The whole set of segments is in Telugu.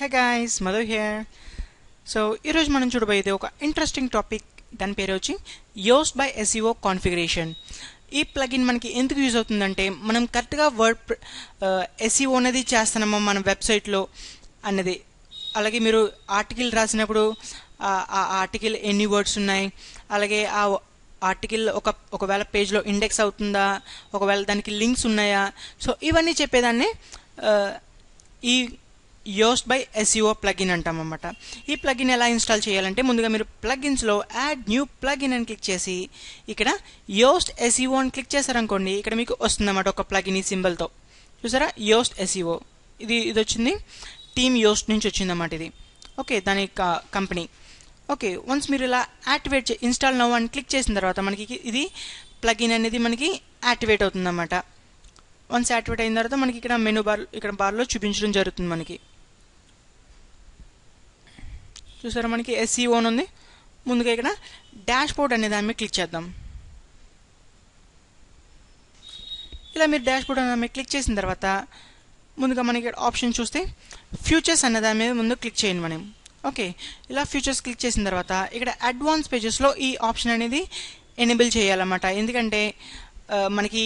Hey guys Madhu here so ఈరోజు మనం చూడబోయేది ఒక ఇంట్రెస్టింగ్ టాపిక్ దాని పేరు వచ్చి యోస్ట్ బై ఎస్ఈఓ కాన్ఫిగరేషన్ ఈ ప్లగిన్ మనకి ఎందుకు యూజ్ అవుతుందంటే మనం కరెక్ట్గా వర్డ్ ఎస్ఈఓ అనేది చేస్తున్నామో మన వెబ్సైట్లో అన్నది. అలాగే మీరు ఆర్టికల్ రాసినప్పుడు ఆ- ఆర్టికల్ ఎన్ని వర్డ్స్ ఉన్నాయి? అలాగే ఆ ఆర్టికల్ ఒక ఒకవేళ పేజ్లో ఇండెక్స్ అవుతుందా? ఒకవేళ దానికి లింక్స్ ఉన్నాయా? సో ఇవన్నీ చెప్పేదాన్ని uh, ఈ యోస్ట్ బై ఎస్ఈఓ ప్లగిన్ అంటామన్నమాట. ఈ ప్లగిన్ ఎలా ఇన్స్టాల్ చేయాలంటే ముందుగా మీరు ప్లగిన్స్లో యాడ్ న్యూ ప్లగిన్ అని క్లిక్ చేసి ఇక్కడ యోస్ట్ ఎస్ఈఓ అని క్లిక్ చేశారనుకోండి ఇక్కడ మీకు వస్తుందన్నమాట ఒక ప్లగిన్ ఈ సింబల్తో చూసారా? యోస్ట్ ఎస్ఈఓ ఇది ఇది వచ్చింది. టీమ్ యోస్ట్ నుంచి వచ్చిందన్నమాట ఇది. ఓకే దాని కంపెనీ ఓకే వన్స్ మీరు ఇలా యాక్టివేట్ చే ఇన్స్టాల్ నవ్ అని క్లిక్ చేసిన తర్వాత మనకి ఇది ప్లగిన్ అనేది మనకి యాక్టివేట్ అవుతుందన్నమాట. వన్స్ యాక్టివేట్ అయిన తర్వాత మనకి ఇక్కడ మెనూ బార్ ఇక్కడ బార్లో చూపించడం జరుగుతుంది మనకి. చూసారా మనకి ఎస్సీఓ అని ఉంది. ముందుగా ఇక్కడ డాష్ బోర్డ్ అనే దాని మీద క్లిక్ చేద్దాం. ఇలా మీరు డాష్ బోర్డ్ అనే దాని మీద క్లిక్ చేసిన తర్వాత ముందుగా మనకి ఇక్కడ ఆప్షన్ చూస్తే ఫ్యూచర్స్ అనే దాని మీద ముందు క్లిక్ చేయండి మనం. ఓకే ఇలా ఫ్యూచర్స్ క్లిక్ చేసిన తర్వాత ఇక్కడ అడ్వాన్స్ పేజెస్లో ఈ ఆప్షన్ అనేది ఎనేబుల్ చేయాలన్నమాట. ఎందుకంటే మనకి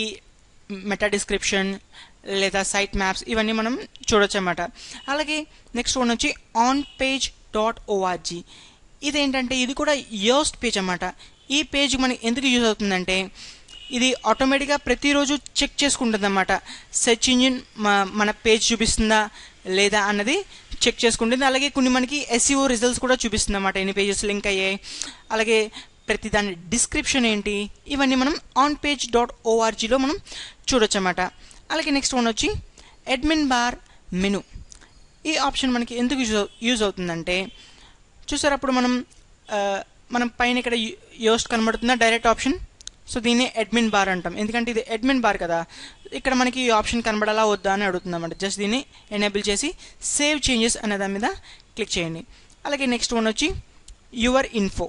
మెటా డిస్క్రిప్షన్ లేదా సైట్ మ్యాప్స్ ఇవన్నీ మనం చూడొచ్చు అన్నమాట అలాగే నెక్స్ట్ వన్ వచ్చి ఆన్ పేజ్ డాట్ ఓఆర్జీ ఇదేంటంటే ఇది కూడా యోస్ట్ పేజ్ అనమాట ఈ పేజ్ మనకి ఎందుకు యూజ్ అవుతుందంటే ఇది ఆటోమేటిక్గా ప్రతిరోజు చెక్ చేసుకుంటుంది అన్నమాట సెర్చ్ ఇంజిన్ మన పేజ్ చూపిస్తుందా లేదా అన్నది చెక్ చేసుకుంటుంది. అలాగే కొన్ని మనకి ఎస్ఈఓ రిజల్ట్స్ కూడా చూపిస్తుంది అనమాట ఎన్ని పేజెస్ లింక్ అయ్యాయి. అలాగే ప్రతి దాని డిస్క్రిప్షన్ ఏంటి ఇవన్నీ మనం ఆన్ పేజ్ డాట్ ఓఆర్జీలో మనం చూడొచ్చు అనమాట అలాగే నెక్స్ట్ వన్ వచ్చి అడ్మిన్ బార్ మెను ఈ ఆప్షన్ మనకి ఎందుకు యూజ్ యూజ్ అవుతుందంటే చూసారు అప్పుడు మనం మనం పైన ఇక్కడ యోస్ట్ కనబడుతుందా డైరెక్ట్ ఆప్షన్? సో దీన్ని అడ్మిన్ బార్ అంటాం. ఎందుకంటే ఇది అడ్మిన్ బార్ కదా. ఇక్కడ మనకి ఈ ఆప్షన్ కనబడాలా వద్దా అని అడుగుతుందన్నమాట జస్ట్ దీన్ని ఎనేబుల్ చేసి సేవ్ చేంజెస్ అనే దాని మీద క్లిక్ చేయండి. అలాగే నెక్స్ట్ వన్ వచ్చి యువర్ ఇన్ఫో.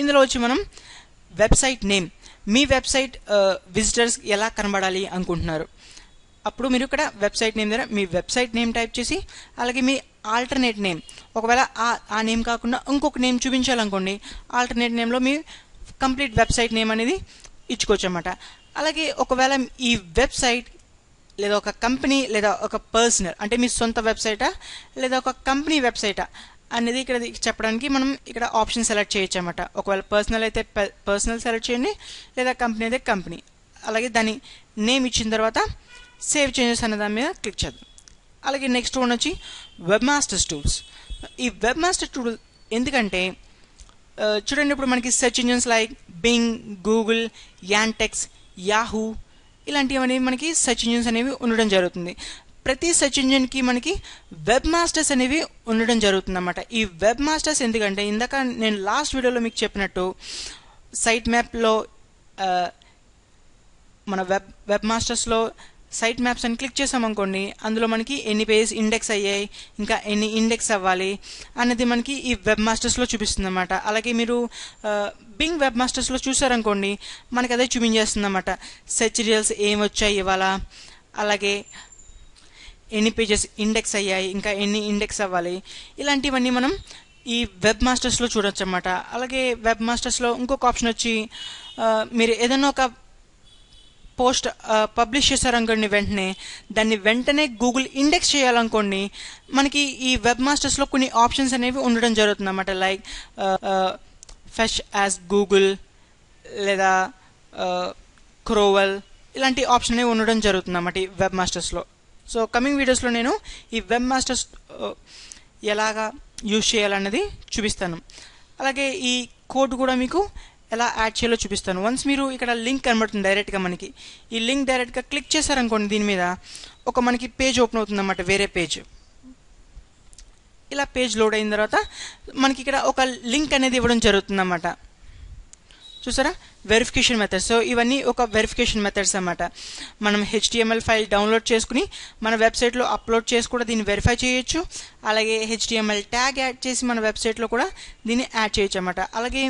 ఇందులో వచ్చి మనం వెబ్సైట్ నేమ్. మీ వెబ్సైట్ విజిటర్స్ ఎలా కనబడాలి అనుకుంటున్నారు? అప్పుడు మీరు ఇక్కడ వెబ్సైట్ నేమ్ దగ్గర మీ వెబ్సైట్ నేమ్ టైప్ చేసి అలాగే మీ ఆల్టర్నేట్ నేమ్. ఒకవేళ ఆ ఆ నేమ్ కాకుండా ఇంకొక నేమ్ చూపించాలనుకోండి ఆల్టర్నేట్ నేమ్లో మీ కంప్లీట్ వెబ్సైట్ నేమ్ అనేది ఇచ్చుకోవచ్చు అనమాట అలాగే ఒకవేళ ఈ వెబ్సైట్ లేదా ఒక కంపెనీ లేదా ఒక పర్సనల్ అంటే మీ సొంత వెబ్సైటా లేదా ఒక కంపెనీ వెబ్సైటా అనేది ఇక్కడ చెప్పడానికి మనం ఇక్కడ ఆప్షన్ సెలెక్ట్ చేయొచ్చు అనమాట ఒకవేళ పర్సనల్ అయితే పర్సనల్ సెలెక్ట్ చేయండి లేదా కంపెనీ అయితే కంపెనీ. అలాగే దాని నేమ్ ఇచ్చిన తర్వాత సేవ్ చేంజెస్ అనే దాని మీద క్లిక్ చేద్దాం. అలాగే నెక్స్ట్ వన్ వచ్చి వెబ్ మాస్టర్స్ టూల్స్ ఈ వెబ్ మాస్టర్ టూల్ ఎందుకంటే చూడండి ఇప్పుడు మనకి search engines like Bing Google Yandex Yahoo ఇలాంటివన్నీ మనకి సెర్చ్ ఇంజిన్స్ అనేవి ఉండడం జరుగుతుంది. ప్రతి సెర్చ్ ఇంజిన్కి మనకి వెబ్ మాస్టర్స్ అనేవి ఉండడం జరుగుతుంది అన్నమాట ఈ వెబ్ మాస్టర్స్ ఎందుకంటే ఇందాక నేను లాస్ట్ వీడియోలో మీకు చెప్పినట్టు సైట్ మ్యాప్లో మన వెబ్ వెబ్ మాస్టర్స్లో సైట్ మ్యాప్స్ అని క్లిక్ చేసామనుకోండి అందులో మనకి ఎన్ని పేజెస్ ఇండెక్స్ అయ్యాయి ఇంకా ఎన్ని ఇండెక్స్ అవ్వాలి అనేది మనకి ఈ వెబ్ మాస్టర్స్లో చూపిస్తుంది అనమాట అలాగే మీరు బింగ్ వెబ్ మాస్టర్స్లో చూసారనుకోండి మనకి అదే చూపించేస్తుంది అనమాట సెర్చ్ రిజల్ట్స్ ఏం వచ్చాయి ఇవాళ అలాగే ఎన్ని పేజెస్ ఇండెక్స్ అయ్యాయి ఇంకా ఎన్ని ఇండెక్స్ అవ్వాలి ఇలాంటివన్నీ మనం ఈ వెబ్ మాస్టర్స్లో చూడొచ్చు అనమాట అలాగే వెబ్ మాస్టర్స్లో ఇంకొక ఆప్షన్ వచ్చి మీరు ఏదైనా ఒక పోస్ట్ పబ్లిష్ చేశారనుకోండి వెంటనే దాన్ని వెంటనే గూగుల్ ఇండెక్స్ చేయాలనుకోండి మనకి ఈ వెబ్ మాస్టర్స్లో కొన్ని ఆప్షన్స్ అనేవి ఉండడం జరుగుతుంది అన్నమాట లైక్ ఫెష్ యాజ్ గూగుల్ లేదా క్రోవల్ ఇలాంటి ఆప్షన్ అనేవి ఉండడం జరుగుతుంది అన్నమాట ఈ వెబ్ మాస్టర్స్లో సో కమింగ్ వీడియోస్లో నేను ఈ వెబ్ మాస్టర్స్ ఎలాగా యూజ్ చేయాలన్నది చూపిస్తాను. అలాగే ఈ కోడ్ కూడా మీకు ఎలా యాడ్ చేయాలో చూపిస్తాను. వన్స్ మీరు ఇక్కడ లింక్ కనబడుతుంది డైరెక్ట్గా మనకి ఈ లింక్ డైరెక్ట్గా క్లిక్ చేశారనుకోండి దీని మీద ఒక మనకి పేజ్ ఓపెన్ అవుతుంది అన్నమాట వేరే పేజ్ ఇలా పేజ్ లోడ్ అయిన తర్వాత మనకి ఇక్కడ ఒక లింక్ అనేది ఇవ్వడం జరుగుతుంది అన్నమాట చూసారా? వెరిఫికేషన్ మెథడ్స్ సో ఇవన్నీ ఒక వెరిఫికేషన్ మెథడ్స్ అన్నమాట. మనం హెచ్డిఎంఎల్ ఫైల్ డౌన్లోడ్ చేసుకుని మన వెబ్సైట్లో అప్లోడ్ చేసి కూడా దీన్ని వెరిఫై చేయొచ్చు. అలాగే హెచ్డిఎంఎల్ ట్యాగ్ యాడ్ చేసి మన వెబ్సైట్లో కూడా దీన్ని యాడ్ చేయొచ్చు అన్నమాట. అలాగే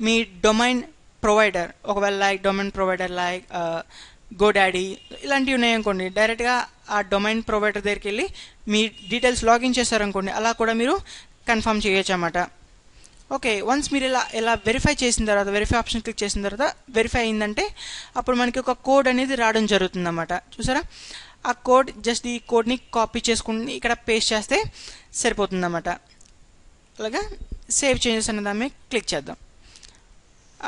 మీ డొమైన్ ప్రొవైడర్ ఒకవేళ like domain provider like GoDaddy ఇలాంటివి ఉన్నాయనుకోండి డైరెక్ట్గా ఆ డొమైన్ ప్రొవైడర్ దగ్గరికి వెళ్ళి మీ డీటెయిల్స్ లాగిన్ చేశారనుకోండి అలా కూడా మీరు కన్ఫర్మ్ చేయొచ్చు అన్నమాట ఓకే వన్స్ మీరు ఇలా ఇలా వెరిఫై చేసిన తర్వాత వెరిఫై ఆప్షన్ క్లిక్ చేసిన తర్వాత వెరిఫై అయిందంటే అప్పుడు మనకి ఒక కోడ్ అనేది రావడం జరుగుతుంది అన్నమాట చూసారా? ఆ కోడ్ జస్ట్ ఈ కోడ్ని కాపీ చేసుకుని ఇక్కడ పేస్ట్ చేస్తే సరిపోతుంది అన్నమాట అలాగా? సేవ్ చేంజెస్ అనే దాని క్లిక్ చేద్దాం.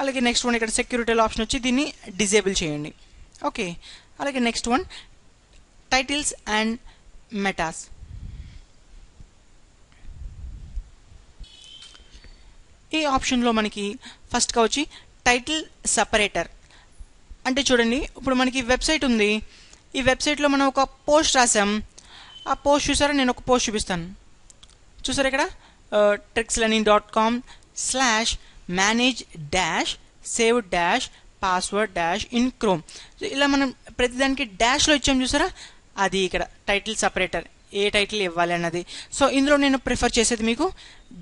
అలాగే నెక్స్ట్ వన్ ఇక్కడ సెక్యూరిటీ ఆప్షన్ వచ్చి దీన్ని డిజేబుల్ చేయండి. ఓకే అలాగే next one titles and metas ఈ ఆప్షన్లో మనకి ఫస్ట్గా వచ్చి టైటిల్ సపరేటర్ అంటే చూడండి ఇప్పుడు మనకి వెబ్సైట్ ఉంది. ఈ వెబ్సైట్లో మనం ఒక పోస్ట్ రాసాం. ఆ పోస్ట్ చూసారా? నేను ఒక పోస్ట్ చూపిస్తాను. చూసారా ఇక్కడ? Tricks learning dot com slash manage dash save dash password dash in Chrome ఇలా మనం ప్రతిదానికి డాష్లో ఇచ్చాం చూసారా? అది ఇక్కడ టైటిల్ సపరేటర్ ఏ టైటిల్ ఇవ్వాలి అన్నది. సో ఇందులో నేను ప్రిఫర్ చేసేది మీకు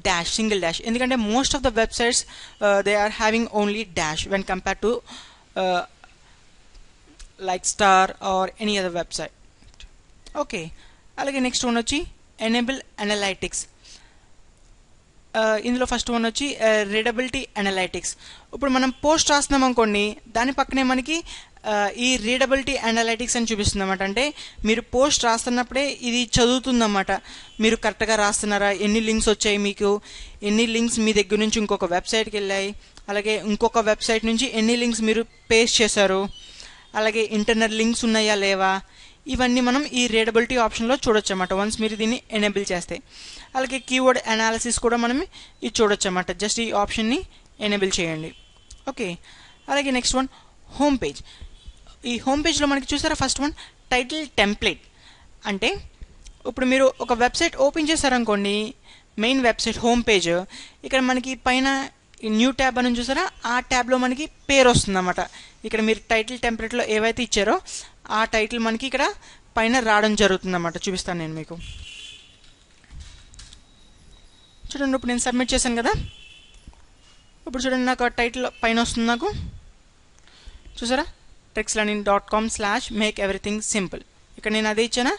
డాష్ సింగిల్ డాష్ ఎందుకంటే most of the websites they are having only dash when compare to like star or any other website okay అలాగే నెక్స్ట్ వన్ వచ్చి ఎనేబుల్ అనలైటిక్స్ ఇందులో ఫస్ట్ వన్ వచ్చి రీడబిలిటీ అనలైటిక్స్ ఇప్పుడు మనం పోస్ట్ రాస్తున్నాం అనుకోండి దాని పక్కనే మనకి ఈ రీడబిలిటీ అనలైటిక్స్ అని చూపిస్తుంది అనమాట అంటే మీరు పోస్ట్ రాస్తున్నప్పుడే ఇది చదువుతుందన్నమాట. మీరు కరెక్ట్గా రాస్తున్నారా? ఎన్ని లింక్స్ వచ్చాయి మీకు? ఎన్ని లింక్స్ మీ దగ్గర నుంచి ఇంకొక వెబ్సైట్కి వెళ్ళాయి? అలాగే ఇంకొక వెబ్సైట్ నుంచి ఎన్ని లింక్స్ మీరు పేస్ట్ చేశారు? అలాగే ఇంటర్నల్ లింక్స్ ఉన్నాయా లేవా? ఇవన్నీ మనం ఈ రీడబిలిటీ ఆప్షన్లో చూడొచ్చు అన్నమాట వన్స్ మీరు దీన్ని ఎనేబుల్ చేస్తే. అలాగే కీవర్డ్ అనాలిసిస్ కూడా మనం ఇది చూడొచ్చు అన్నమాట జస్ట్ ఈ ఆప్షన్ని ఎనేబుల్ చేయండి. ఓకే అలాగే నెక్స్ట్ వన్ హోమ్ పేజ్ ఈ హోమ్ పేజ్లో మనకి చూసారా ఫస్ట్ వన్ టైటిల్ టెంప్లెట్ అంటే ఇప్పుడు మీరు ఒక వెబ్సైట్ ఓపెన్ చేశారనుకోండి మెయిన్ వెబ్సైట్ హోమ్ పేజ్ ఇక్కడ మనకి పైన న్యూ ట్యాబ్ అని చూసారా? ఆ ట్యాబ్లో మనకి పేరు వస్తుందన్నమాట. ఇక్కడ మీరు టైటిల్ టెంప్లెట్లో ఏవైతే ఇచ్చారో ఆ టైటిల్ మనకి ఇక్కడ పైన రావడం జరుగుతుంది అన్నమాట చూపిస్తాను నేను మీకు. చూడండి ఇప్పుడు నేను సబ్మిట్ చేశాను కదా. ఇప్పుడు చూడండి నాకు ఆ టైటిల్ పైన వస్తుంది నాకు. చూసారా? Tricks learning dot com slash make everything simple ఇక్కడ నేను అదే ఇచ్చానా?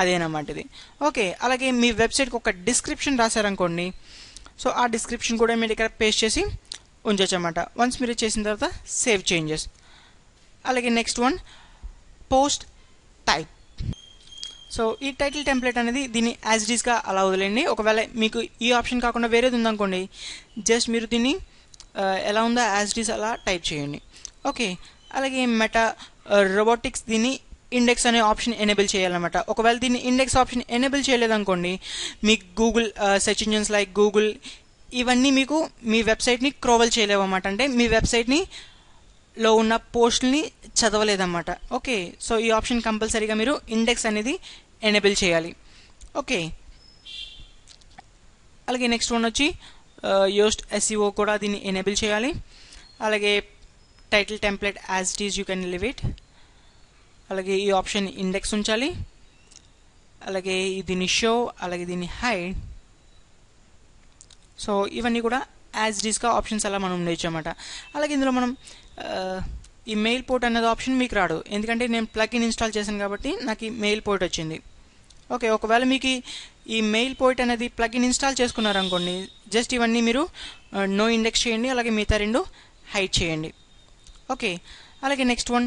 అదేనమాట ఇది. ఓకే అలాగే మీ వెబ్సైట్కి ఒక డిస్క్రిప్షన్ రాశారనుకోండి. సో ఆ డిస్క్రిప్షన్ కూడా మీరు ఇక్కడ పేస్ట్ చేసి ఉంచచ్చు అనమాట వన్స్ మీరు చేసిన తర్వాత సేవ్ చేంజెస్ అలాగే next one post type so ఈ టైటిల్ టెంప్లెట్ అనేది దీన్ని యాజ్ డీస్గా అలా వదిలేండి ఒకవేళ మీకు ఈ ఆప్షన్ కాకుండా వేరేది ఉందనుకోండి జస్ట్ మీరు దీన్ని ఎలా ఉందో యాజ్ డీస్ అలా టైప్ చేయండి. ఓకే. అలాగే మెటా రోబోటిక్స్ దీన్ని ఇండెక్స్ అనే ఆప్షన్ ఎనేబుల్ చేయాలన్నమాట. ఒకవేళ దీన్ని ఇండెక్స్ ఆప్షన్ ఎనేబుల్ చేయలేదనుకోండి మీకు Google search engines like Google ఇవన్నీ మీకు మీ వెబ్సైట్ని క్రోవల్ చేయలేవన్నమాట. అంటే మీ వెబ్సైట్ని లో ఉన్న పోస్ట్ని చదవలేదన్నమాట. ఓకే సో ఈ ఆప్షన్ కంపల్సరీగా మీరు ఇండెక్స్ అనేది ఎనేబుల్ చేయాలి. ఓకే. అలాగే నెక్స్ట్ వన్ వచ్చి యోస్ట్ ఎస్ఈఓ కూడా దీన్ని ఎనేబుల్ చేయాలి. అలాగే title template as it is you can leave it అలాగే ఈ ఆప్షన్ ఇండెక్స్ ఉంచాలి. అలాగే దీన్ని షో అలాగే దీన్ని హైడ్. సో ఇవన్నీ కూడా యాజ్ డీస్గా ఆప్షన్స్ అలా మనం ఉండొచ్చు అనమాట అలాగే ఇందులో మనం ఈ మెయిల్ పోర్ట్ అనేది ఆప్షన్ మీకు రాడు. ఎందుకంటే నేను ప్లగ్ ఇన్ ఇన్స్టాల్ చేశాను కాబట్టి నాకు ఈ మెయిల్ పోర్ట్ వచ్చింది. ఓకే ఒకవేళ మీకు ఈ మెయిల్ పోర్ట్ అనేది ప్లగ్ ఇన్ ఇన్స్టాల్ చేసుకున్నారనుకోండి జస్ట్ ఇవన్నీ మీరు uh, నో ఇండెక్స్ చేయండి అలాగే మిగతా రెండు హైడ్ చేయండి. ఓకే అలాగే next one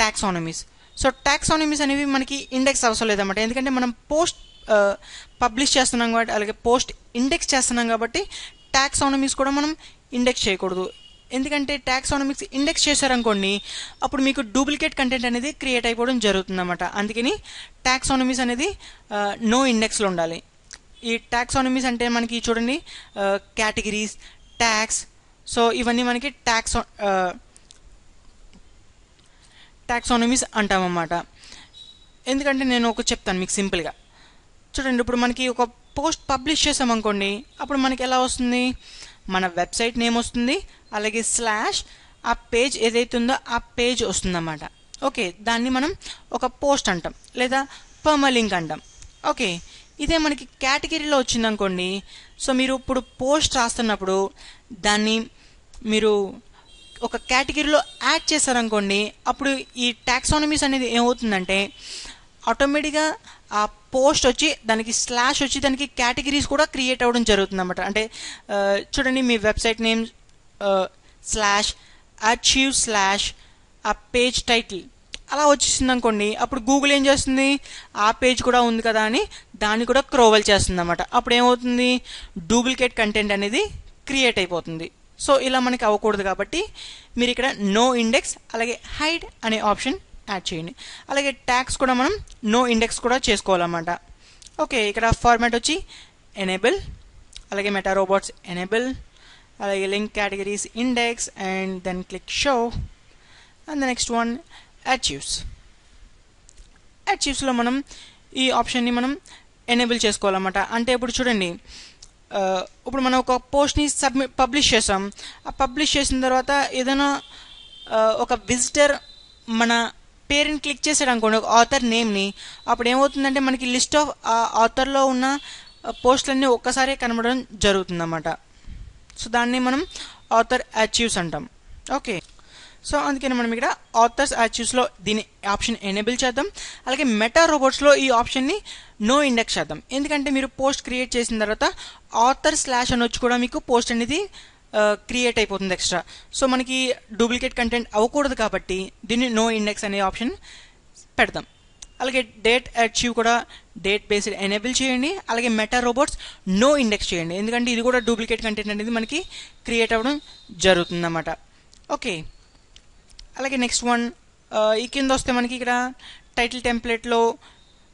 taxonomies so taxonomies అనేవి మనకి ఇండెక్స్ అవసరం లేదన్నమాట. ఎందుకంటే మనం పోస్ట్ పబ్లిష్ uh, చేస్తున్నాం కాబట్టి అలాగే పోస్ట్ ఇండెక్స్ చేస్తున్నాం కాబట్టి ట్యాక్సానమీస్ కూడా మనం ఇండెక్స్ చేయకూడదు. ఎందుకంటే ట్యాక్సానమిక్స్ ఇండెక్స్ చేశారనుకోండి అప్పుడు మీకు డూప్లికేట్ కంటెంట్ అనేది క్రియేట్ అయిపోవడం జరుగుతుందన్నమాట. అందుకని టాక్సానమీస్ అనేది నో ఇండెక్స్లో ఉండాలి. ఈ టాక్సానమీస్ అంటే మనకి చూడండి కేటగిరీస్ ట్యాక్స్ సో ఇవన్నీ మనకి ట్యాక్స్ టాక్సానమీస్ అంటామన్నమాట. ఎందుకంటే నేను ఒక చెప్తాను మీకు సింపుల్గా. చూడండి ఇప్పుడు మనకి ఒక పోస్ట్ పబ్లిష్ చేసామనుకోండి అప్పుడు మనకి ఎలా వస్తుంది? మన వెబ్సైట్ నేమ్ వస్తుంది అలాగే స్లాష్ ఆ పేజ్ ఏదైతే ఉందో ఆ పేజ్ వస్తుందన్నమాట. ఓకే దాన్ని మనం ఒక పోస్ట్ అంటాం లేదా పర్మలింక్ అంటాం. ఓకే ఇదే మనకి కేటగిరీలో వచ్చిందనుకోండి సో మీరు ఇప్పుడు పోస్ట్ రాస్తున్నప్పుడు దాన్ని మీరు ఒక కేటగిరీలో యాడ్ చేశారనుకోండి అప్పుడు ఈ టాక్సానమీస్ అనేది ఏమవుతుందంటే ఆటోమేటిక్గా ఆ పోస్ట్ వచ్చి దానికి స్లాష్ వచ్చి దానికి కేటగిరీస్ కూడా క్రియేట్ అవ్వడం జరుగుతుంది అనమాట అంటే uh, చూడండి మీ website name slash archive slash ఆ పేజ్ టైటిల్ అలా వచ్చేసింది అనుకోండి అప్పుడు గూగుల్ ఏం చేస్తుంది? ఆ పేజ్ కూడా ఉంది కదా అని దాన్ని కూడా క్రోవల్ చేస్తుంది అనమాట అప్పుడు ఏమవుతుంది? డూప్లికేట్ కంటెంట్ అనేది క్రియేట్ అయిపోతుంది. సో ఇలా మనకి అవ్వకూడదు కాబట్టి మీరు ఇక్కడ నో ఇండెక్స్ అలాగే హైడ్ అనే ఆప్షన్ యాడ్ చేయండి. అలాగే ట్యాక్స్ కూడా మనం నో ఇండెక్స్ కూడా చేసుకోవాలన్నమాట. ఓకే ఇక్కడ ఫార్మాట్ వచ్చి ఎనేబుల్ అలాగే మెటా రోబోట్స్ ఎనేబుల్ అలాగే link categories index and then click show and the next one archives అచీవ్స్లో మనం ఈ ఆప్షన్ని మనం ఎనేబుల్ చేసుకోవాలన్నమాట. అంటే ఇప్పుడు చూడండి ఇప్పుడు మనం ఒక పోస్ట్ని సబ్మిట్ పబ్లిష్ చేసాం. ఆ పబ్లిష్ చేసిన తర్వాత ఏదైనా ఒక విజిటర్ మన పేరుని క్లిక్ చేసాడు అనుకోండి ఒక ఆథర్ నేమ్ని అప్పుడు ఏమవుతుందంటే మనకి లిస్ట్ ఆఫ్ ఆ ఆథర్లో ఉన్న పోస్టులన్నీ ఒక్కసారే కనబడడం జరుగుతుందన్నమాట. సో దాన్ని మనం ఆథర్ అచీవ్స్ అంటాం. ఓకే సో అందుకని మనం ఇక్కడ ఆథర్స్ అచీవ్స్లో దీని ఆప్షన్ ఎనేబుల్ చేద్దాం. అలాగే మెటా రోబోట్స్లో ఈ ఆప్షన్ని నో ఇండెక్స్ చేద్దాం. ఎందుకంటే మీరు పోస్ట్ క్రియేట్ చేసిన తర్వాత ఆథర్ స్లాష్ అని వచ్చి కూడా మీకు పోస్ట్ అనేది క్రియేట్ అయిపోతుంది ఎక్స్ట్రా సో మనకి డూప్లికేట్ కంటెంట్ అవ్వకూడదు కాబట్టి దీన్ని నో ఇండెక్స్ అనే ఆప్షన్ పెడదాం. అలాగే డేట్ అచీవ్ కూడా డేట్ బేస్డ్ ఎనేబుల్ చేయండి. అలాగే మెటా రోబోట్స్ నో ఇండెక్స్ చేయండి. ఎందుకంటే ఇది కూడా డూప్లికేట్ కంటెంట్ అనేది మనకి క్రియేట్ అవ్వడం జరుగుతుందన్నమాట. ఓకే. అలాగే నెక్స్ట్ వన్ ఈ కింద వస్తే మనకి ఇక్కడ టైటిల్ టెంప్లెట్లో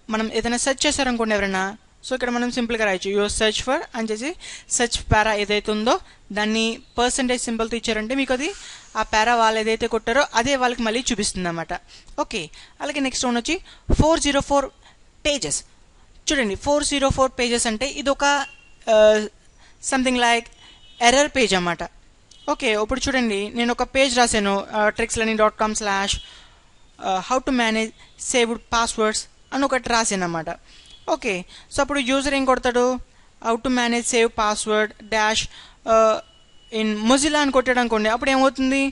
మనం ఏదైనా సెర్చ్ చేశారనుకోండి ఎవరైనా సో ఇక్కడ మనం సింపుల్గా రాయొచ్చు. యూర్ సెర్చ్ ఫర్ అని చేసి సెర్చ్ పారా ఏదైతే ఉందో దాన్ని పర్సంటేజ్ సింబల్తో ఇచ్చారంటే మీకు అది ఆ పారా వాళ్ళు ఏదైతే కొట్టారో అదే వాళ్ళకి మళ్ళీ చూపిస్తుంది అనమాట ఓకే అలాగే నెక్స్ట్ వన్ వచ్చి ఫోర్ జీరో ఫోర్ పేజెస్ చూడండి ఫోర్ జీరో ఫోర్ పేజెస్ అంటే ఇది ఒక సంథింగ్ లైక్ ఎర్రర్ పేజ్ అన్నమాట. ఓకే ఇప్పుడు చూడండి నేను ఒక పేజ్ రాశాను tricks learning dot com slash how to manage saved passwords అని ఒకటి రాశాను అన్నమాట ఓకే. సో అప్పుడు యూజర్ ఏం కొడతాడు? How to manage save password dash in Mozilla అని కొట్టాడు అనుకోండి అప్పుడు ఏమవుతుంది?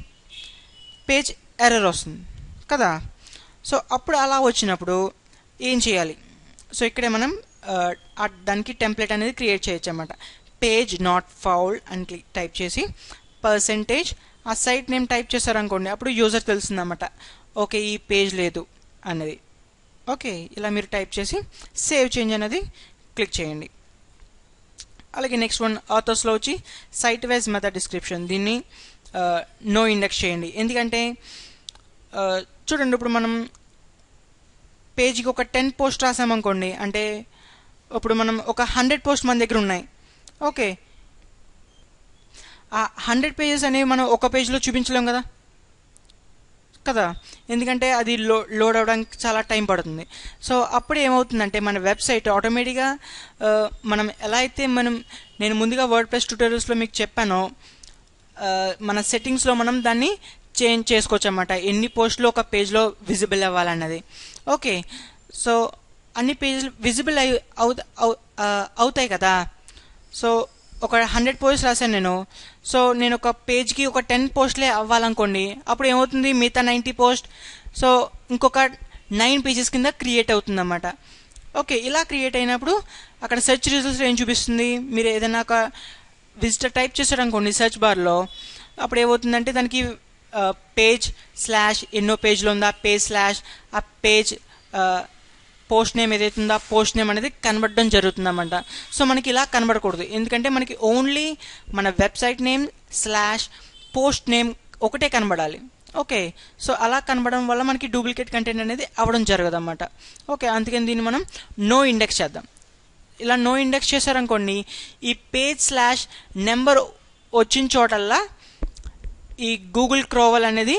పేజ్ ఎర్రర్ వస్తుంది. కదా? సో అప్పుడు అలా వచ్చినప్పుడు ఏం చేయాలి? సో ఇక్కడే మనం uh, దానికి టెంప్లెట్ అనేది క్రియేట్ చేయొచ్చు అనమాట పేజ్ నాట్ ఫౌల్ అని క్లిక్ టైప్ చేసి పర్సెంటేజ్ ఆ సైట్ నేమ్ టైప్ చేశారనుకోండి అప్పుడు యూజర్ తెలుస్తుందన్నమాట ఓకే ఈ పేజ్ లేదు అనేది. ఓకే ఇలా మీరు టైప్ చేసి సేవ్ చేంజ్ అనేది క్లిక్ చేయండి. అలాగే నెక్స్ట్ వన్ ఆథర్స్లో వచ్చి సైట్ వైజ్ మెథడ్ డిస్క్రిప్షన్ దీన్ని నో ఇండెక్స్ చేయండి. ఎందుకంటే చూడండి ఇప్పుడు మనం పేజీకి ఒక టెన్ పోస్ట్ రాసామనుకోండి అంటే ఇప్పుడు మనం ఒక హండ్రెడ్ పోస్ట్ మన దగ్గర ఉన్నాయి. ఓకే. ఆ హండ్రెడ్ పేజెస్ అనేవి మనం ఒక పేజ్లో చూపించలేం కదా? కదా? ఎందుకంటే అది లో లోడ్ అవ్వడానికి చాలా టైం పడుతుంది. సో అప్పుడు ఏమవుతుందంటే మన వెబ్సైట్ ఆటోమేటిక్గా మనం ఎలా అయితే మనం నేను ముందుగా వర్డ్ ప్రెస్ ట్యూటోరియల్స్లో మీకు చెప్పానో మన సెట్టింగ్స్లో మనం దాన్ని చేంజ్ చేసుకోవచ్చు అన్నమాట ఎన్ని పోస్టులు ఒక పేజ్లో విజిబుల్ అవ్వాలన్నది. ఓకే. సో అన్ని పేజీలు విజిబుల్ అయి అవు- అవు- అవుతాయి కదా? సో ఒక హండ్రెడ్ పోస్ట్ రాశాను నేను. సో నేను ఒక పేజ్కి ఒక టెన్ పోస్ట్లే అవ్వాలనుకోండి అప్పుడు ఏమవుతుంది? మిగతా నైంటీ పోస్ట్. సో ఇంకొక నైన్ పేజెస్ కింద క్రియేట్ అవుతుంది అన్నమాట ఓకే ఇలా క్రియేట్ అయినప్పుడు అక్కడ సెర్చ్ రిజల్ట్స్ ఏం చూపిస్తుంది? మీరు ఏదైనా ఒక విజిటర్ టైప్ చేశారనుకోండి సెర్చ్ బార్లో అప్పుడు ఏమవుతుందంటే దానికి పేజ్ స్లాష్ ఎన్నో పేజ్లో ఉందా? పేజ్ స్లాష్ ఆ పేజ్ పోస్ట్ నేమ్ ఏదైతే ఉందో ఆ పోస్ట్ నేమ్ అనేది కనబడడం జరుగుతుందన్నమాట. సో మనకి ఇలా కనబడకూడదు. ఎందుకంటే మనకి ఓన్లీ మన website name slash post name ఒకటే కనబడాలి. ఓకే. సో అలా కనబడడం వల్ల మనకి డూప్లికేట్ కంటెంట్ అనేది అవ్వడం జరగదు అనమాట ఓకే. అందుకని దీన్ని మనం నో ఇండెక్స్ చేద్దాం. ఇలా నో ఇండెక్స్ చేశారనుకోండి ఈ పేజ్ స్లాష్ నెంబర్ వచ్చిన చోటల్లా ఈ గూగుల్ క్రోవల్ అనేది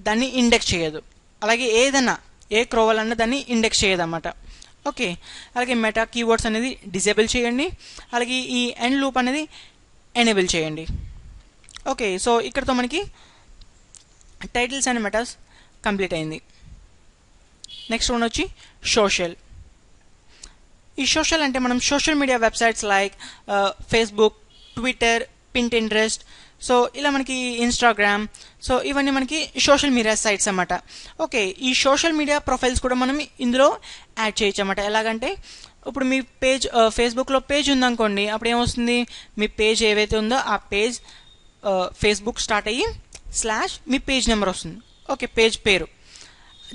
దాన్ని ఇండెక్స్ చేయదు. అలాగే ఏదైనా ఏ క్రోవల్ అన్న దాన్ని ఇండెక్స్ చేయదన్నమాట. ఓకే. అలాగే మెటా కీవర్డ్స్ అనేది డిజేబుల్ చేయండి. అలాగే ఈ ఎండ్ లూప్ అనేది ఎనేబుల్ చేయండి. ఓకే. సో ఇక్కడతో మనకి టైటిల్స్ అండ్ మెటాస్ కంప్లీట్ అయింది. నెక్స్ట్ వన్ వచ్చి సోషల్. ఈ సోషల్ అంటే మనం social media websites like Facebook Twitter Pinterest so ఇలా మనకి ఇన్స్టాగ్రామ్ సో ఇవన్నీ మనకి సోషల్ మీడియా సైట్స్ అన్నమాట. ఓకే ఈ సోషల్ మీడియా ప్రొఫైల్స్ కూడా మనం ఇందులో యాడ్ చేయొచ్చు అన్నమాట. ఎలాగంటే ఇప్పుడు మీ పేజ్ ఫేస్బుక్లో పేజ్ ఉందనుకోండి అప్పుడు ఏమొస్తుంది? మీ పేజ్ ఏవైతే ఉందో ఆ పేజ్ ఫేస్బుక్ స్టార్ట్ అయ్యి స్లాష్ మీ పేజ్ నెంబర్ వస్తుంది. ఓకే పేజ్ పేరు.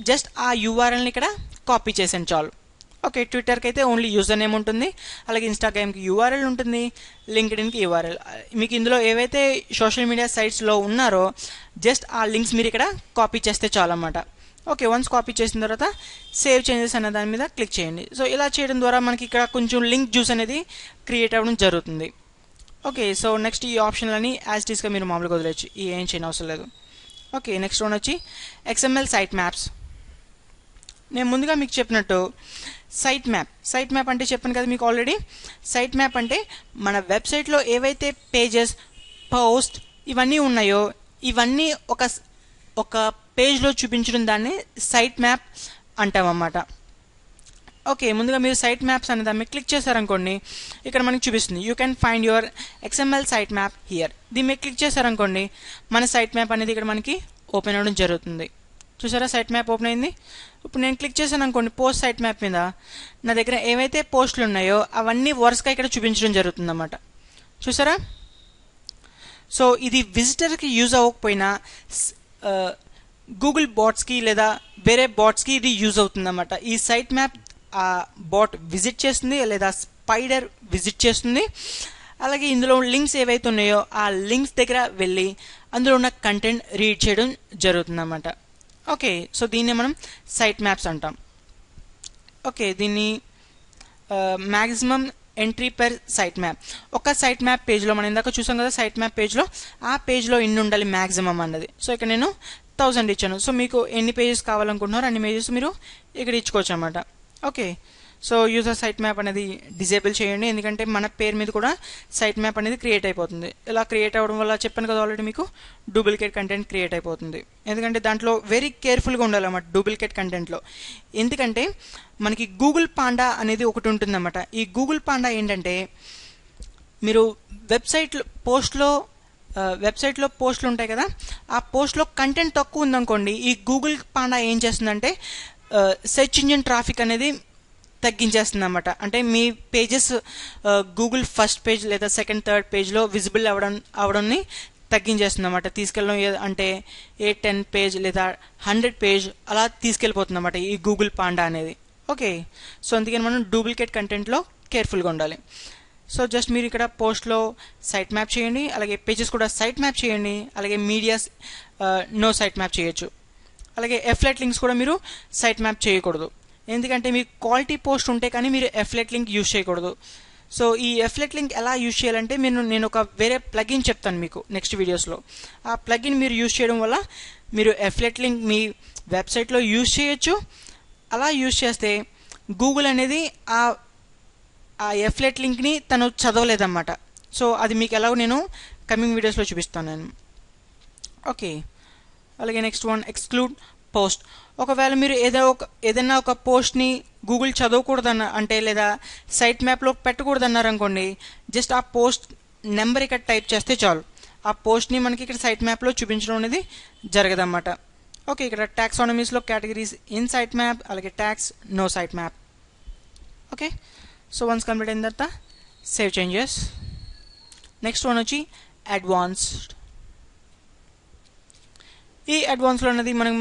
జస్ట్ ఆ యూఆర్ఎల్ని ఇక్కడ కాపీ చేసాను చాలు. ఓకే ట్విట్టర్కి అయితే ఓన్లీ యూజర్ నేమ్ ఉంటుంది అలాగే ఇన్స్టాగ్రామ్కి యూఆర్ఎల్ ఉంటుంది. లింక్డ్ఇన్కి యూఆర్ఎల్ మీకు ఇందులో ఏవైతే సోషల్ మీడియా సైట్స్లో ఉన్నారో జస్ట్ ఆ లింక్స్ మీరు ఇక్కడ కాపీ చేస్తే చాలన్నమాట. ఓకే వన్స్ కాపీ చేసిన తర్వాత సేవ్ చేంజెస్ అనే దాని మీద క్లిక్ చేయండి. సో ఇలా చేయడం ద్వారా మనకి ఇక్కడ కొంచెం లింక్ జ్యూస్ అనేది క్రియేట్ అవ్వడం జరుగుతుంది. ఓకే సో నెక్స్ట్ ఈ ఆప్షన్లని యాజ్ టీస్గా మీరు మామూలుగా వదిలేచ్చు ఈ ఏం చేయని అవసరం లేదు. ఓకే నెక్స్ట్ వన్ వచ్చి ఎక్స్ఎంఎల్ సైట్ మ్యాప్స్ నేను ముందుగా మీకు చెప్పినట్టు సైట్ మ్యాప్. సైట్ మ్యాప్ అంటే చెప్పాను కదా మీకు ఆల్రెడీ. సైట్ మ్యాప్ అంటే మన వెబ్సైట్లో ఏవైతే పేజెస్ పోస్ట్ ఇవన్నీ ఉన్నాయో ఇవన్నీ ఒక ఒక పేజ్లో చూపించడం దాన్ని సైట్ మ్యాప్ అంటామన్నమాట. ఓకే ముందుగా మీరు సైట్ మ్యాప్స్ అనే దాన్ని క్లిక్ చేశారనుకోండి ఇక్కడ మనకి చూపిస్తుంది. You can find your XML site map here దీని మీద క్లిక్ చేశారనుకోండి మన సైట్ మ్యాప్ అనేది ఇక్కడ మనకి ఓపెన్ అవ్వడం జరుగుతుంది. చూసారా సైట్ మ్యాప్ ఓపెన్ అయింది? ఇప్పుడు నేను క్లిక్ చేశాను అనుకోండి పోస్ట్ సైట్ మ్యాప్ మీద. నా దగ్గర ఏవైతే పోస్టులు ఉన్నాయో అవన్నీ వరుసగా ఇక్కడ చూపించడం జరుగుతుందన్నమాట. చూసారా? సో ఇది విజిటర్కి యూజ్ అవ్వకపోయినా గూగుల్ బాట్స్కి లేదా వేరే బాట్స్కి ఇది యూజ్ అవుతుందన్నమాట. ఈ సైట్ మ్యాప్ ఆ బాట్ విజిట్ చేస్తుంది లేదా స్పైడర్ విజిట్ చేస్తుంది. అలాగే ఇందులో లింక్స్ ఏవైతే ఉన్నాయో ఆ లింక్స్ దగ్గర వెళ్ళి అందులో ఉన్న కంటెంట్ రీడ్ చేయడం జరుగుతుందన్నమాట. ఓకే సో దీన్ని మనం సైట్ మ్యాప్స్ అంటాం. ఓకే దీన్ని maximum entry per site map. ఒక సైట్ మ్యాప్ పేజ్లో మనం ఇందాక చూసాం కదా సైట్ మ్యాప్ పేజ్లో ఆ పేజ్లో ఇన్ని ఉండాలి మ్యాక్సిమం అన్నది. సో ఇక్కడ నేను థౌజండ్ ఇచ్చాను. సో మీకు ఎన్ని పేజెస్ కావాలనుకుంటున్నారో అన్ని పేజెస్ మీరు ఇక్కడ ఇచ్చుకోవచ్చు అనమాట okay so user site map అనేది డిజేబుల్ చేయండి. ఎందుకంటే మన పేరు మీద కూడా సైట్ మ్యాప్ అనేది క్రియేట్ అయిపోతుంది. ఇలా క్రియేట్ అవ్వడం వల్ల చెప్పాను కదా ఆల్రెడీ మీకు డూప్లికేట్ కంటెంట్ క్రియేట్ అయిపోతుంది. ఎందుకంటే దాంట్లో వెరీ కేర్ఫుల్గా ఉండాలన్నమాట డూప్లికేట్ కంటెంట్లో ఎందుకంటే మనకి గూగుల్ పాండా అనేది ఒకటి ఉంటుందన్నమాట. ఈ గూగుల్ పాండా ఏంటంటే మీరు వెబ్సైట్ పోస్ట్లో వెబ్సైట్లో పోస్టులు ఉంటాయి కదా ఆ పోస్ట్లో కంటెంట్ తక్కువ ఉందనుకోండి ఈ గూగుల్ పాండా ఏం చేస్తుందంటే సెర్చ్ ఇంజిన్ ట్రాఫిక్ అనేది తగ్గించేస్తుంది అనమాట అంటే మీ పేజెస్ గూగుల్ ఫస్ట్ పేజ్ లేదా సెకండ్ థర్డ్ పేజ్లో విజిబుల్ అవ్వడం అవడంని తగ్గించేస్తుంది అనమాట తీసుకెళ్ళడం అంటే ఏ టెన్ పేజ్ లేదా హండ్రెడ్ పేజ్ అలా తీసుకెళ్ళిపోతుంది అనమాట ఈ గూగుల్ పాండా అనేది. ఓకే సో అందుకని మనం డూప్లికేట్ కంటెంట్లో కేర్ఫుల్గా ఉండాలి. సో జస్ట్ మీరు ఇక్కడ పోస్ట్లో సైట్ మ్యాప్ చేయండి అలాగే పేజెస్ కూడా సైట్ మ్యాప్ చేయండి అలాగే మీడియాస్ నో సైట్ మ్యాప్ చేయొచ్చు. అలాగే ఎఫ్లైట్ లింక్స్ కూడా మీరు సైట్ మ్యాప్ చేయకూడదు. ఎందుకంటే మీకు క్వాలిటీ పోస్ట్ ఉంటే కానీ మీరు ఎఫ్లెట్ లింక్ యూజ్ చేయకూడదు. సో ఈ ఎఫ్లెట్ లింక్ ఎలా యూజ్ చేయాలంటే నేను నేను ఒక వేరే ప్లగిన్ చెప్తాను మీకు నెక్స్ట్ వీడియోస్లో. ఆ ప్లగిన్ మీరు యూజ్ చేయడం వల్ల మీరు ఎఫ్లెట్ లింక్ మీ వెబ్సైట్లో యూజ్ చేయొచ్చు. అలా యూజ్ చేస్తే గూగుల్ అనేది ఆ ఆ ఎఫ్లెట్ లింక్ని తను చదవలేదన్నమాట. సో అది మీకు ఎలాగో నేను కమింగ్ వీడియోస్లో చూపిస్తాను నేను. ఓకే. అలాగే నెక్స్ట్ వన్ ఎక్స్క్లూడ్ పోస్ట్. ఒకవేళ మీరు ఏదో ఒక ఏదైనా ఒక పోస్ట్ని గూగుల్ చదవకూడదన్న అంటే లేదా సైట్ మ్యాప్లో పెట్టకూడదన్నారు అనుకోండి జస్ట్ ఆ పోస్ట్ నెంబర్ ఇక్కడ టైప్ చేస్తే చాలు. ఆ పోస్ట్ని మనకి ఇక్కడ సైట్ మ్యాప్లో చూపించడం అనేది జరగదన్నమాట. ఓకే ఇక్కడ ట్యాక్సానమీస్లో కేటగిరీస్ ఇన్ సైట్ మ్యాప్ అలాగే tags no site map. Okay so once complete అయిన తర్వాత సేవ్ చేంజెస్. నెక్స్ట్ వన్ వచ్చి అడ్వాన్స్డ్. ఈ అడ్వాన్స్లో అనేది మనం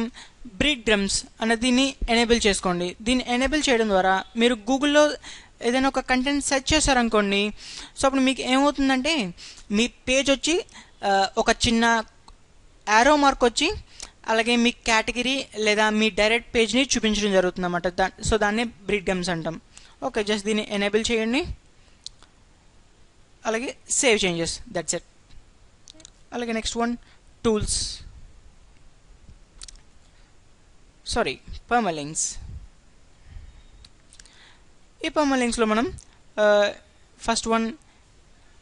బ్రీడ్ డ్రమ్స్ అనే దీన్ని ఎనేబుల్ చేసుకోండి. దీన్ని ఎనేబుల్ చేయడం ద్వారా మీరు గూగుల్లో ఏదైనా ఒక కంటెంట్ సెర్చ్ చేశారనుకోండి సో అప్పుడు మీకు ఏమవుతుందంటే మీ పేజ్ వచ్చి ఒక చిన్న యారో మార్క్ వచ్చి అలాగే మీ కేటగిరీ లేదా మీ డైరెక్ట్ పేజ్ని చూపించడం జరుగుతుంది అన్నమాట దా సో దాన్ని బ్రీడ్ గమ్స్ అంటాం. ఓకే జస్ట్ దీన్ని ఎనేబుల్ చేయండి. అలాగే సేవ్ చేంజెస్ దట్స్ ఎట్ అలాగే next one tools sorry permalinks ఈ పర్మలింక్స్లో మనం ఫస్ట్ వన్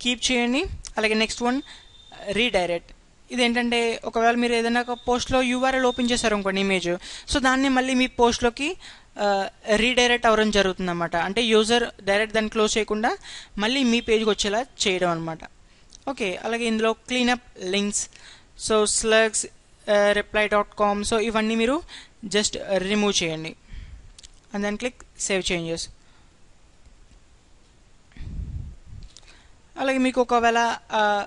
కీప్ చేయండి అలాగే నెక్స్ట్ వన్ రీడైరెక్ట్ ఇదేంటంటే ఒకవేళ మీరు ఏదైనా ఒక పోస్ట్లో యూఆర్ఎల్ ఓపెన్ చేశారు అనుకోండి ఇమేజ్ సో దాన్ని మళ్ళీ మీ పోస్ట్లోకి రీడైరెక్ట్ uh, అవ్వడం జరుగుతుందన్నమాట. అంటే యూజర్ డైరెక్ట్ దాన్ని క్లోజ్ చేయకుండా మళ్ళీ మీ పేజ్కి వచ్చేలా చేయడం అనమాట ఓకే అలాగే ఇందులో cleanup links so slugs reply dot com so ఇవన్నీ మీరు జస్ట్ రిమూవ్ uh, చేయండి. And then click save changes అలాగే మీకు ఒకవేళ uh,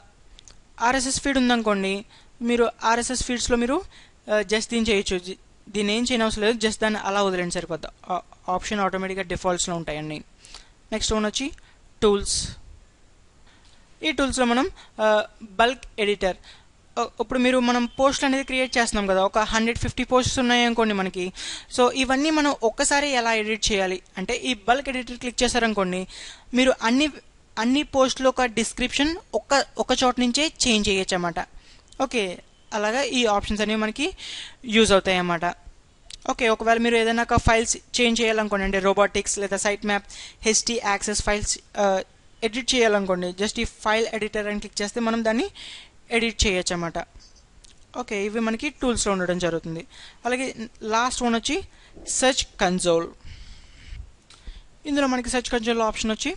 ఆర్ఎస్ఎస్ ఫీడ్ ఉందనుకోండి మీరు ఆర్ఎస్ఎస్ ఫీడ్స్లో మీరు uh, జస్ట్ దీన్ని చేయొచ్చు. దీన్ని ఏం చేయని అవసరం లేదు. జస్ట్ దాన్ని అలా వదిలేండి సరిపోద్ది. ఆప్షన్ ఆటోమేటిక్గా డిఫాల్ట్స్లో ఉంటాయండి. నెక్స్ట్ వన్ వచ్చి టూల్స్ ఈ టూల్స్లో మనం బల్క్ ఎడిటర్ ఇప్పుడు మీరు మనం పోస్ట్ అనేది క్రియేట్ చేస్తున్నాం కదా ఒక హండ్రెడ్ ఫిఫ్టీ పోస్ట్స్ ఉన్నాయి అనుకోండి మనకి. సో ఇవన్నీ మనం ఒక్కసారి ఎలా ఎడిట్ చేయాలి? అంటే ఈ బల్క్ ఎడిటర్ క్లిక్ చేశారనుకోండి మీరు అన్ని అన్ని పోస్టులు ఒక డిస్క్రిప్షన్ ఒక్క ఒక చోట నుంచే చేంజ్ చేయొచ్చు అన్నమాట ఓకే అలాగా ఈ ఆప్షన్స్ అనేవి మనకి యూజ్ అవుతాయి అన్నమాట ఓకే ఒకవేళ మీరు ఏదైనా ఒక ఫైల్స్ చేంజ్ చేయాలనుకోండి అంటే రోబోటిక్స్ లేదా site map HT access files edit చేయాలనుకోండి just ఈ ఫైల్ ఎడిటర్ అని క్లిక్ చేస్తే మనం దాన్ని ఎడిట్ చేయొచ్చు అన్నమాట ఓకే ఇవి మనకి టూల్స్లో ఉండడం జరుగుతుంది. అలాగే లాస్ట్ వన్ వచ్చి సెర్చ్ కన్సోల్. ఇందులో మనకి సెర్చ్ కన్సోల్ ఆప్షన్ వచ్చి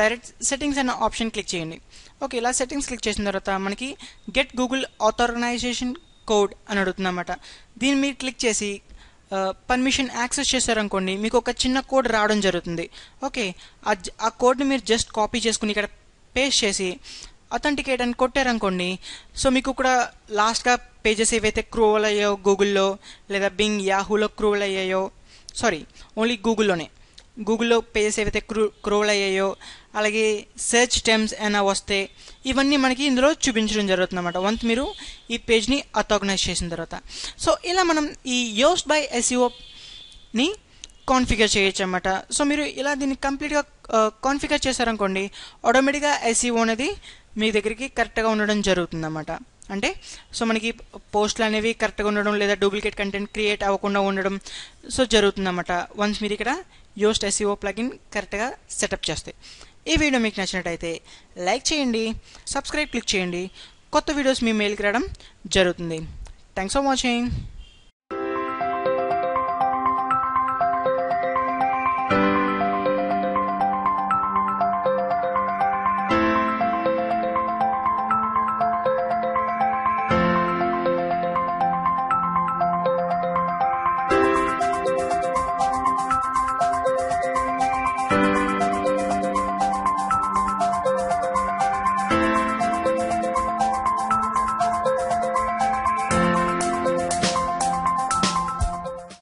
డైరెక్ట్ సెట్టింగ్స్ అన్న ఆప్షన్ క్లిక్ చేయండి. ఓకే ఇలా సెట్టింగ్స్ క్లిక్ చేసిన తర్వాత మనకి గెట్ గూగుల్ ఆథరైజేషన్ కోడ్ అని అడుగుతుంది అన్నమాట దీన్ని మీరు క్లిక్ చేసి పర్మిషన్ యాక్సెస్ చేశారనుకోండి మీకు ఒక చిన్న కోడ్ రావడం జరుగుతుంది. ఓకే ఆ ఆ కోడ్ని మీరు జస్ట్ కాపీ చేసుకుని ఇక్కడ పేస్ట్ చేసి అథెంటికేట్ అని కొట్టారనుకోండి సో మీకు కూడా లాస్ట్గా పేజెస్ ఏవైతే క్రోవల్ అయ్యాయో గూగుల్లో లేదా బింగ్ యాహూలో క్రూవల్ అయ్యాయో సారీ ఓన్లీ గూగుల్లోనే. గూగుల్లో పేజెస్ ఏవైతే క్రూ క్రోల్ అయ్యాయో అలాగే సెర్చ్ టెమ్స్ అయినా వస్తే ఇవన్నీ మనకి ఇందులో చూపించడం జరుగుతుంది అనమాట వన్స్ మీరు ఈ పేజ్ని అథార్గనైజ్ చేసిన తర్వాత. సో ఇలా మనం ఈ యోస్ట్ బై ఎస్ఈఓని కాన్ఫిగర్ చేయొచ్చు అనమాట సో మీరు ఇలా దీన్ని కంప్లీట్గా కాన్ఫిగర్ చేశారనుకోండి ఆటోమేటిక్గా ఎస్ఈఓ అనేది మీ దగ్గరికి కరెక్ట్గా ఉండడం జరుగుతుందన్నమాట. అంటే సో మనకి పోస్టులు అనేవి కరెక్ట్గా ఉండడం లేదా డూప్లికేట్ కంటెంట్ క్రియేట్ అవ్వకుండా ఉండడం సో జరుగుతుందన్నమాట. వన్స్ మీరు ఇక్కడ యోస్ట్ ఎస్ఈఓ ప్లగిన్ కరెక్ట్గా సెటప్ చేస్తే. ఈ వీడియో మీకు నచ్చినట్టయితే లైక్ చేయండి సబ్స్క్రైబ్ క్లిక్ చేయండి. కొత్త వీడియోస్ మీ మెయిల్కి రావడం జరుగుతుంది. Thanks for watching